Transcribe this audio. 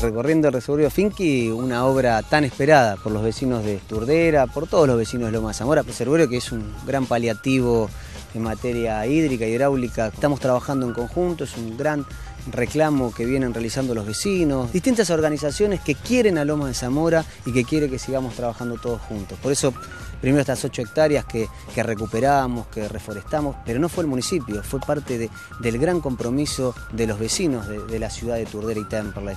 Recorriendo el reservorio Finqui, una obra tan esperada por los vecinos de Turdera, por todos los vecinos de Loma de Zamora, reservorio que es un gran paliativo en materia hídrica, hidráulica. Estamos trabajando en conjunto, es un gran reclamo que vienen realizando los vecinos, distintas organizaciones que quieren a Loma de Zamora y que quieren que sigamos trabajando todos juntos. Por eso, primero estas ocho hectáreas que, recuperamos, que reforestamos, pero no fue el municipio, fue parte del gran compromiso de los vecinos de, de la ciudad de Turdera y Temperley.